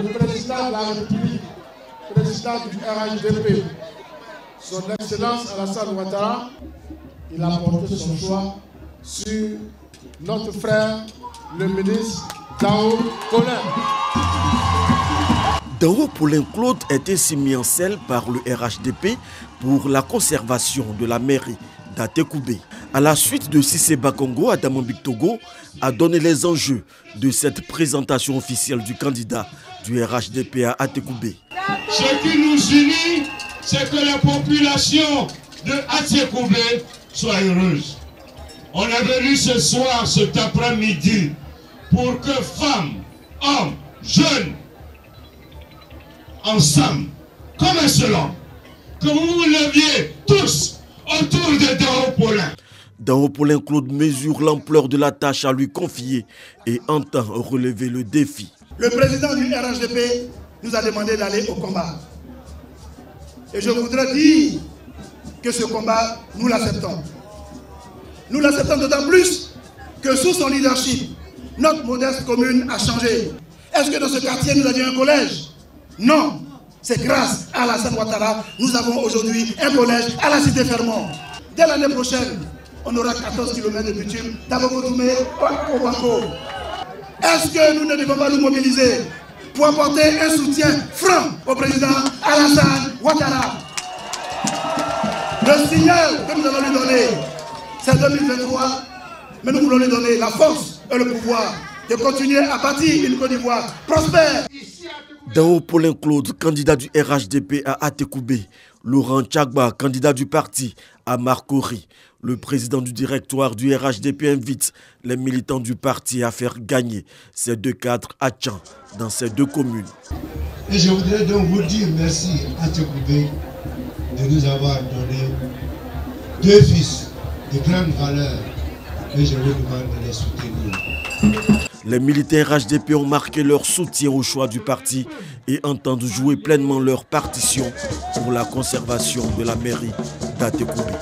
le président de la République, président du RHDP, son Excellence Alassane Ouattara, il a porté son choix sur notre frère, le ministre Dao Colin. Dao Paulin Claude est ainsi mis en selle par le RHDP pour la conservation de la mairie d'Atekoubé. À la suite de Sissé Bakongo, Adamon Togo a donné les enjeux de cette présentation officielle du candidat du RHDP à Atekoubé. Ce qui nous unit, c'est que la population de Atekoubé soit heureuse. On est venu ce soir, cet après-midi, pour que femmes, hommes, jeunes, ensemble, comme un seul homme, que vous vous leviez tous autour de Dao Paulin. Dao Paulin Claude mesure l'ampleur de la tâche à lui confier et entend relever le défi. Le président du RHDP nous a demandé d'aller au combat. Et je voudrais dire que ce combat, nous l'acceptons. Nous l'acceptons d'autant plus que sous son leadership, notre modeste commune a changé. Est-ce que dans ce quartier, nous avions un collège? Non. C'est grâce à la Ouattara, nous avons aujourd'hui un collège à la cité Fermont. Dès l'année prochaine, on aura 14 km de bitume. Est-ce que nous ne devons pas nous mobiliser pour apporter un soutien franc au président Alassane Ouattara? Le signal que nous allons lui donner, c'est 2023, mais nous voulons lui donner la force et le pouvoir de continuer à bâtir une Côte d'Ivoire prospère. Dao Paulin Claude, candidat du RHDP à Atekoubé. Laurent Tchagba, candidat du parti à Marcory. Le président du directoire du RHDP invite les militants du parti à faire gagner ces deux cadres à Tchan dans ces deux communes. Et je voudrais donc vous dire merci à Tchekoubé de nous avoir donné deux fils de grande valeur et je vous demande de les soutenir. Les militaires HDP ont marqué leur soutien au choix du parti et entendent jouer pleinement leur partition pour la conservation de la mairie d'Atekoubé.